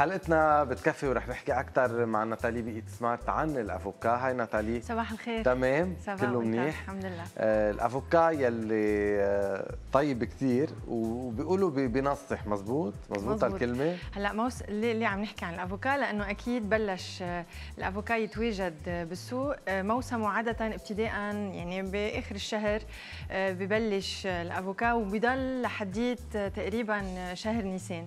حلقتنا بتكفي ورح نحكي أكثر مع ناتالي بيت سمارت عن الأفوكا. هاي ناتالي. صباح الخير. تمام؟ صباح كله. منيح؟ الحمد لله. آه الأفوكا يلي آه طيب كثير وبيقولوا بي- بينصح مزبوط؟ مزبوط. الكلمة هلأ موس اللي, اللي عم نحكي عن الأفوكا؟ لأنه أكيد بلش آه، الأفوكا يتواجد آه، بالسوق. آه، موسمه عادة ابتداء يعني بآخر الشهر ببلش الأفوكا وبضل لحديت تقريبا شهر نيسان.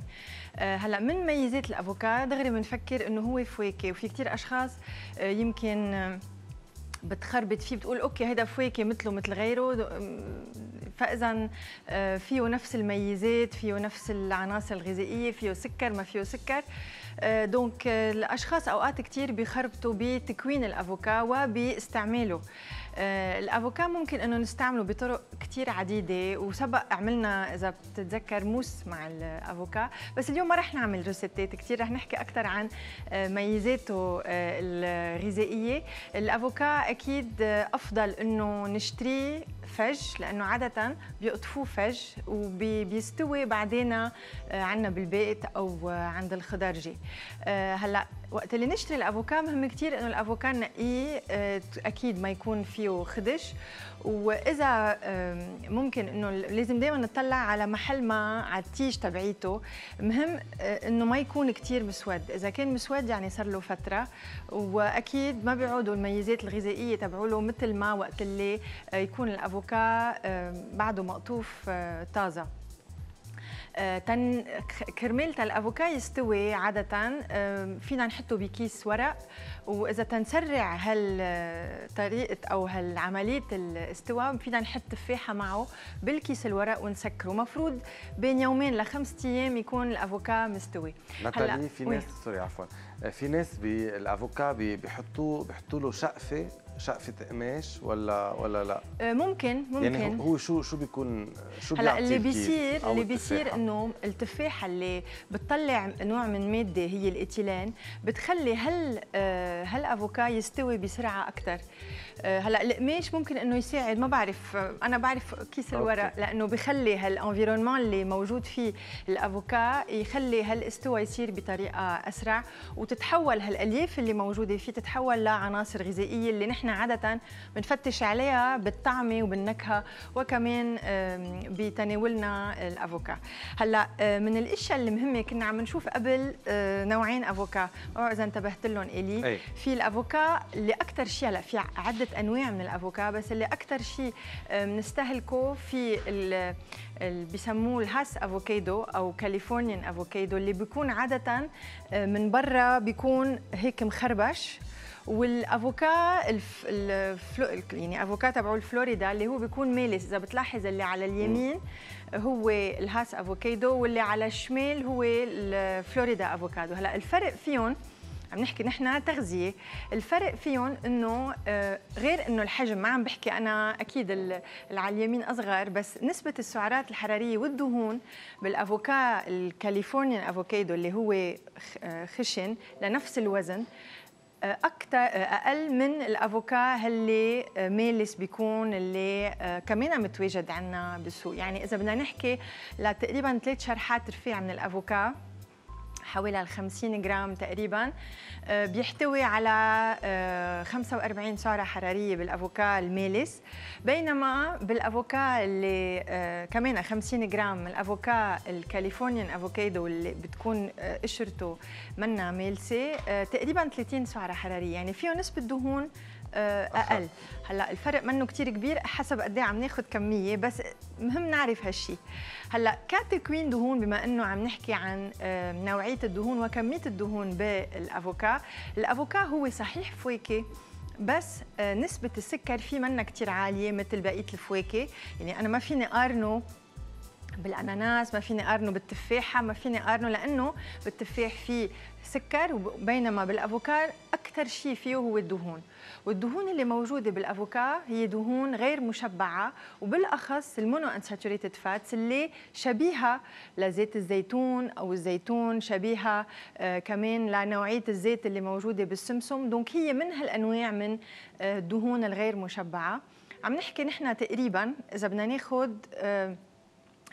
هلا من ميزات الأفوكا دغري بنفكر إنه هو فواكه وفي كثير أشخاص آه، يمكن آه، بتخربط فيه بتقول okay هيدا فواكه مثله مثل غيره فاذا آه، فيه نفس الميزات فيه نفس العناصر الغذائية فيه سكر ما فيه سكر. آه، donc آه، الأشخاص أوقات كثير بيخربطوا بتكوين الأفوكا وباستعماله. آه، الأفوكا ممكن إنه نستعمله بطرق كثير عديدة وسبق عملنا إذا بتتذكر موس مع الأفوكا. بس اليوم ما رح نعمل روسيتات كثير رح نحكي أكثر عن آه، ميزاته آه، الغذائية. الأفوكا أكيد آه، أفضل إنه نشتريه فج لأنه عادة بيقطفوه فج وبيستوي بعدين آه، عنا بالبيت أو آه، عند الخضرجي آه، هلأ وقت اللي نشتري الافوكا مهم كثير إنه الافوكا نقيه آه، أكيد ما يكون فيه خدش. وإذا ممكن إنه لازم دائما نطلع على محل ما على التيج تبعيته. مهم آه، إنه ما يكون كثير مسود. إذا كان مسود يعني صار له فترة. وأكيد ما بيعودوا الميزات الغذائية تبعوله مثل ما وقت اللي آه، يكون الأفوكا بعده مقطوف طازة. تن ك- كرمال الأفوكا يستوي عادة آم، فينا نحطه بكيس ورق وإذا تنسرع هالطريقه أو هالعملية الاستواء فينا نحط تفاحه معه بالكيس الورق ونسكره مفروض بين يومين لخمسة أيام يكون الأفوكا مستوي. ناتالي في. ناس سوري عفوا. آه، في ناس بالافوكا بي- بيحطوه بيحطوا له شقفة شقفة قماش ولا ولا لا؟ آه، ممكن ممكن. يعني هو شو شو بيكون شو هلأ اللي بيصير اللي بيصير التفاحة؟ إنه التفاحة اللي بتطلع نوع من مادة هي ال éthylène بتخلي هال آه، هالأفوكا يستوي بسرعة أكثر هلا القماش ممكن إنه يساعد ما بعرف آه، أنا بعرف كيس الورق okay. لأنه بخلي هال environnement اللي موجود فيه الأفوكا يخلي هالإستواء يصير بطريقة أسرع وتتحول هالألياف اللي موجودة فيه تتحول لعناصر غذائية اللي نحن عادة بنفتش عليها بالطعمة وبالنكهة وكمان بتناولنا الأفوكا هلا آه، من الأشياء اللي مهمة كنا عم نشوف قبل آه، نوعين أفوكا إذا انتبهت لهم إلي إيه. في الأفوكا اللي أكثر شيء هلا في عدة أنواع من الأفوكا بس اللي أكثر شيء آه، بنستهلكه في ال- اللي بيسموه ال Hass avocado أو Californian avocado اللي بيكون عادة آه، من برا بيكون هيك مخربش. والأفوكا الف... الفلو... يعني أفوكا تبعه الفلوريدا اللي هو بيكون مالس إذا بتلاحظ اللي على اليمين هو ال Hass avocado واللي على الشمال هو ال Florida avocado. هلأ الفرق فيهم عم نحكي نحن تغذية. الفرق فيهم إنه آه، غير إنه الحجم ما عم بحكي أنا أكيد ال- اللي على اليمين أصغر بس نسبة السعرات الحرارية والدهون بالأفوكا الكاليفورنيان أفوكادو اللي هو آه، خشن لنفس الوزن أكثر أقل من الأفوكا اللي آه، مالس بيكون اللي آه، كمان متواجد عندنا بالسوق. يعني إذا بدنا نحكي لتقريبا ثلاث شرحات رفيع من الأفوكا. حوالي ال 50 جرام تقريبا آه، بيحتوي على آه، 45 سعرة حرارية بالأفوكا المالس بينما بالأفوكا اللي آه، كمان 50 جرام من الأفوكا ال Californian avocado اللي بتكون آه، قشرته منا مالسة آه، تقريبا 30 سعرة حرارية. يعني فيه نسبة دهون آه، أقل. هلأ الفرق منه كتير كبير حسب قد إيه عم ناخذ كمية بس مهم نعرف هالشيء هلأ كتكوين دهون بما إنه عم نحكي عن آه، نوعية الدهون وكمية الدهون بالأفوكا الأفوكا هو صحيح فواكه بس آه، نسبة السكر فيه منا كتير عالية مثل بقية الفواكه. يعني أنا ما فيني قارنه بالأناناس ما فيني أقارنه بالتفاحة ما فيني أقارنه لأنه بالتفاح فيه سكر بينما بالأفوكار أكثر شيء فيه هو الدهون. والدهون اللي موجودة بالافوكا هي دهون غير مشبعة وبالأخص ال monounsaturated fats اللي شبيهة لزيت الزيتون أو الزيتون شبيهة آه كمان لنوعية الزيت اللي موجودة بالسمسم. donc هي من هالأنواع من آه الدهون الغير مشبعة. عم نحكي نحن تقريبا إذا بدنا ناخذ آه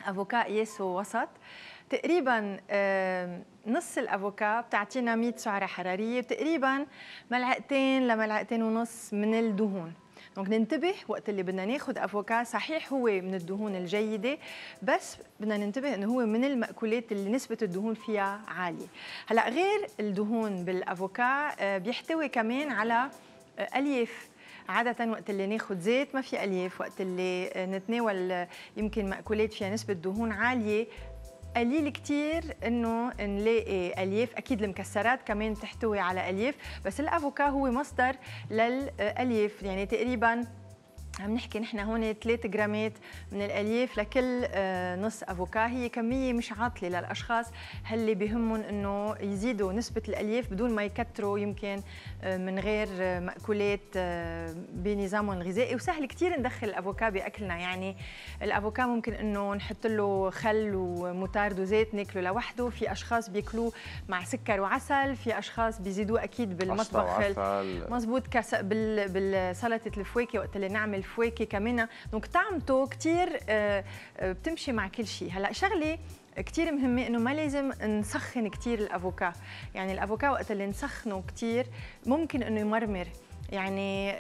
افوكا قياسه وسط تقريبا نص الأفوكا بتعطينا 100 سعرة حرارية تقريبا ملعقتين لملعقتين ونص من الدهون. دونك ننتبه وقت اللي بدنا ناخذ أفوكا صحيح هو من الدهون الجيدة بس بدنا ننتبه إنه هو من المأكولات اللي نسبة الدهون فيها عالية. هلأ غير الدهون بالأفوكا آه، بيحتوي كمان على آه، ألياف. عادة وقت اللي ناخذ زيت ما في ألياف، وقت اللي نتناول يمكن مأكولات فيها نسبة دهون عالية قليل كتير إنه نلاقي ألياف. أكيد المكسرات كمان تحتوي على ألياف بس الأفوكا هو مصدر للألياف. يعني تقريبا عم نحكي نحن هون 3 جرامات من الألياف لكل آه، نص أفوكا. هي كمية مش عاطلة للأشخاص اللي بهمهم إنه يزيدوا نسبة الألياف بدون ما يكتروا يمكن آه، من غير آه، مأكولات بنظامهم الغذائي. وسهل كثير ندخل الأفوكا بأكلنا. يعني الأفوكا ممكن إنه نحط له خل وموتارد وزيت ناكله لوحده. في أشخاص بياكلوه مع سكر وعسل في أشخاص بيزيدوه أكيد بالمطبخ مزبوط بالسلطة الفواكه وقت اللي نعمل الفواكه كمان. donc طعمته كثير آه، آه، بتمشي مع كل شيء. هلأ شغلة كثير مهمة إنه ما لازم نسخن كثير الأفوكا، يعني الأفوكا وقت اللي نسخنه كثير ممكن إنه يمرمر، يعني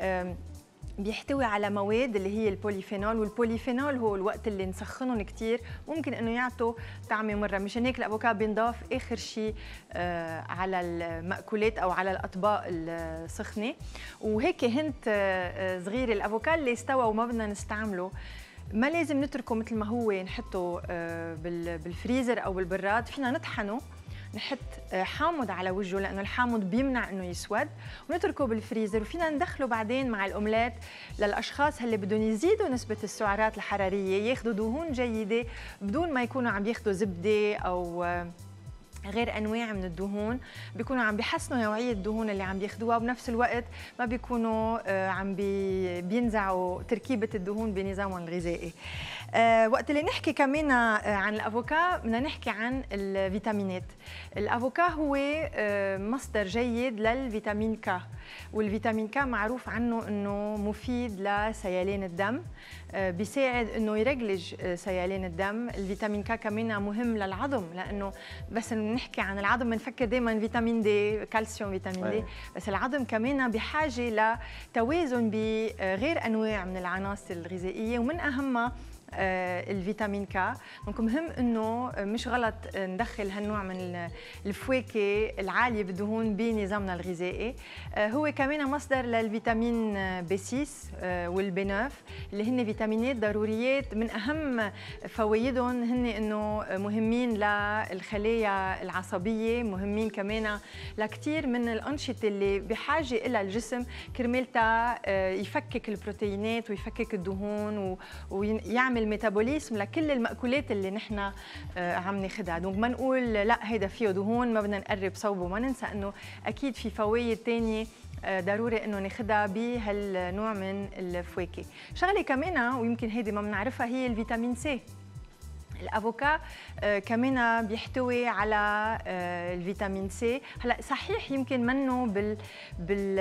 بيحتوي على مواد اللي هي البوليفينول والبوليفينول هو الوقت اللي نسخنهم كثير ممكن إنه يعطوا طعمه مرة مشان هيك الأفوكادو بينضاف آخر شيء آه على المأكولات أو على الأطباق السخنة. وهيك هنت آه صغيره الأفوكادو اللي استوى وما بدنا نستعمله. ما لازم نتركه مثل ما هو نحطه آه بالفريزر أو بالبراد. فينا نطحنه نحط آه، حامض على وجهه لأنه الحامض بيمنع إنه يسود. ونتركه بالفريزر وفينا ندخله بعدين مع الأومليت للأشخاص اللي بدهم يزيدوا نسبة السعرات الحرارية ياخذوا دهون جيدة بدون ما يكونوا عم ياخذوا زبدة أو آه، غير أنواع من الدهون بيكونوا عم بيحسنوا نوعية الدهون اللي عم بياخذوها وبنفس الوقت ما بيكونوا آه، عم بينزعوا تركيبة الدهون بنظامهم الغذائي أه وقت اللي نحكي كمان آه، عن الأفوكا بدنا نحكي عن الفيتامينات. الأفوكا هو مصدر جيد للفيتامين ك والفيتامين K معروف عنه إنه مفيد لسيلان الدم بيساعد إنه يرجلج آه، سيلان الدم. الفيتامين K كمان مهم للعظم لأنه بس نحكي عن العظم بنفكر دائما فيتامين D كالسيوم فيتامين D. بس العظم كمان بحاجة لتوازن بغير أنواع من العناصر الغذائية ومن أهمها الفيتامين K donc مهم إنه مش غلط ندخل هالنوع من الفواكه العالية بالدهون بنظامنا الغذائي. آه، هو كمان مصدر للفيتامين B 6 آه، وال B 9 اللي هن فيتامينات ضروريات. من أهم فوائدهم هن إنه مهمين للخلايا العصبية مهمين كمان لكثير من الأنشطة اللي بحاجة إلى الجسم. كرمال يفكك البروتينات ويفكك الدهون ويعمل ال métabolisme لكل المأكولات اللي نحن آه، عم ناخذها donc ما نقول لا هيدا فيه دهون ما بدنا نقرب صوبه ما ننسى إنه أكيد في فوائد ثانية آه، ضروري إنه ناخذها بهالنوع من الفواكه. شغلة كمان ويمكن هيدي ما بنعرفها هي الفيتامين C. الأفوكا آه، كمان بيحتوي على آه، الفيتامين C. هلا صحيح يمكن منه بال بال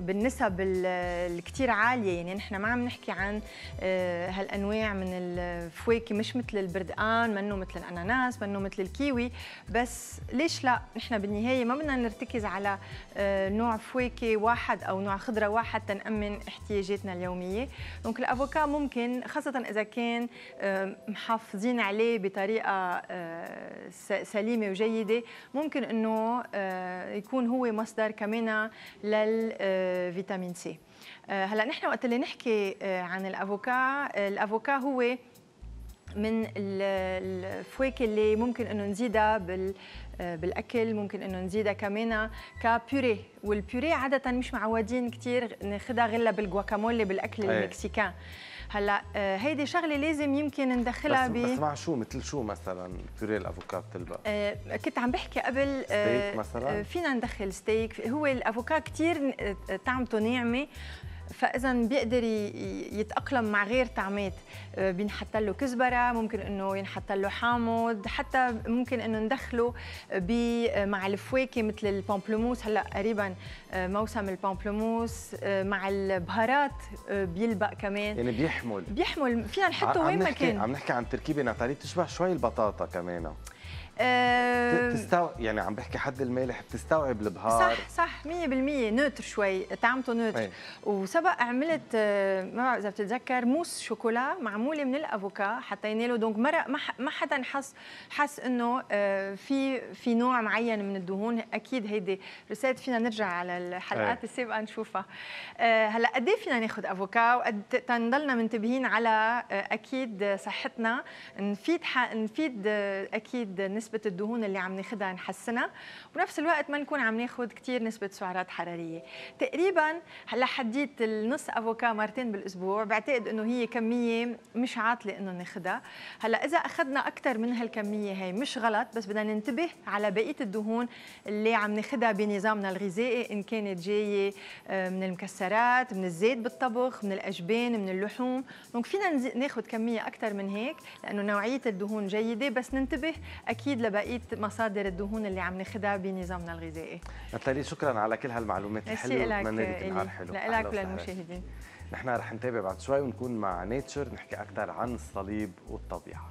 بالنسب الكثير عالية. يعني نحن ما عم نحكي عن آه، هالأنواع من الفواكه مش مثل البردقان منه مثل الأناناس منه مثل الكيوي. بس ليش لا؟ نحن بالنهاية ما بدنا نرتكز على نوع فواكه واحد أو نوع خضرة واحد تنأمن احتياجاتنا اليومية. دونك الأفوكا ممكن خاصة إذا كان محافظين عليه بطريقة آه، سليمة وجيدة. ممكن إنه آه، يكون هو مصدر كمان للفيتامين C. آه، هلأ نحن وقت اللي نحكي عن الأفوكا الأفوكا هو من الفواكه اللي ممكن إنه نزيدها بال بالأكل ممكن إنه نزيدها كمان ك purée وال purée عادة مش معودين كثير ناخذها غير بالجواكامولي بالأكل ال mexicain. هلا آه، هيدي شغلة لازم يمكن ندخلها ب بس مع شو؟ مثل شو مثلا؟ purée الافوكادو بتلبق آه كنت عم بحكي قبل آه ستيك مثلا؟ فينا ندخل ستيك. هو الافوكادو كثير طعمته ناعمة. فإذا بيقدر يتأقلم مع غير طعمات آه، بينحط له كزبرة ممكن إنه ينحط له حامض حتى ممكن إنه ندخله مع الفواكه مثل ال pamplemousse. هلأ قريبا آه، موسم ال pamplemousse آه، مع البهارات بيلبق كمان. يعني بيحمل. بيحمل. فينا نحطه وين ما كان. عم نحكي عن تركيبة ناتالي بتشبه شوي البطاطا كمان. بتستوعب يعني عم بحكي حد المالح بتستوعب البهار. صح صح 100% نوتر شوي طعمته نوتر أي. وسبق عملت آه، ما بعرف إذا بتتذكر موس شوكولا معمولة من الأفوكا حطينا له. دونك مرق ما حدا حس حس إنه آه، في في نوع معين من الدهون. أكيد هيدي رسالة فينا نرجع على الحلقات أي. السابقة نشوفها. آه، هلأ قد إيه فينا ناخذ أفوكا؟ وقد تنضلنا منتبهين على أكيد صحتنا. نفيد نفيد أكيد نسبة الدهون اللي عم ناخذها نحسنها وبنفس الوقت ما نكون عم ناخذ كثير نسبة سعرات حرارية. تقريبا هلأ حديت النص أفوكا مرتين بالأسبوع بعتقد إنه هي كمية مش عاطلة إنه ناخذها هلأ إذا أخذنا أكثر من هالكمية هي مش غلط بس بدنا ننتبه على بقية الدهون اللي عم ناخذها بنظامنا الغذائي إن كانت جاية آه، من المكسرات من الزيت بالطبخ من الأجبان من اللحوم. donc فينا ناخذ كمية أكثر من هيك لأنه نوعية الدهون جيدة بس ننتبه أكيد لبقية مصادر الدهون اللي عم ناخذها بنظامنا الغذائي. ناتالي شكرا على كل هالمعلومات الحلوة. لك بتمنى لك نهار حلو. لك. وللمشاهدين نحن رح نتابع بعد شوي ونكون مع nature نحكي أكثر عن الصليب والطبيعة.